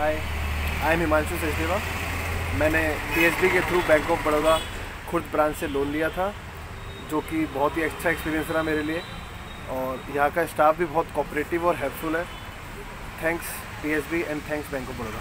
Hi I am Himanshu Sachdeva मैंने P K through Bank of Baroda Khurd branch से loan लिया था, जो कि बहुत ही अच्छा एक्सपीरियंस रहा मेरे लिए। और यहाँ का स्टाफ भी बहुत कोऑपरेटिव और हेल्पफुल है। Thanks P and thanks Bank of Baroda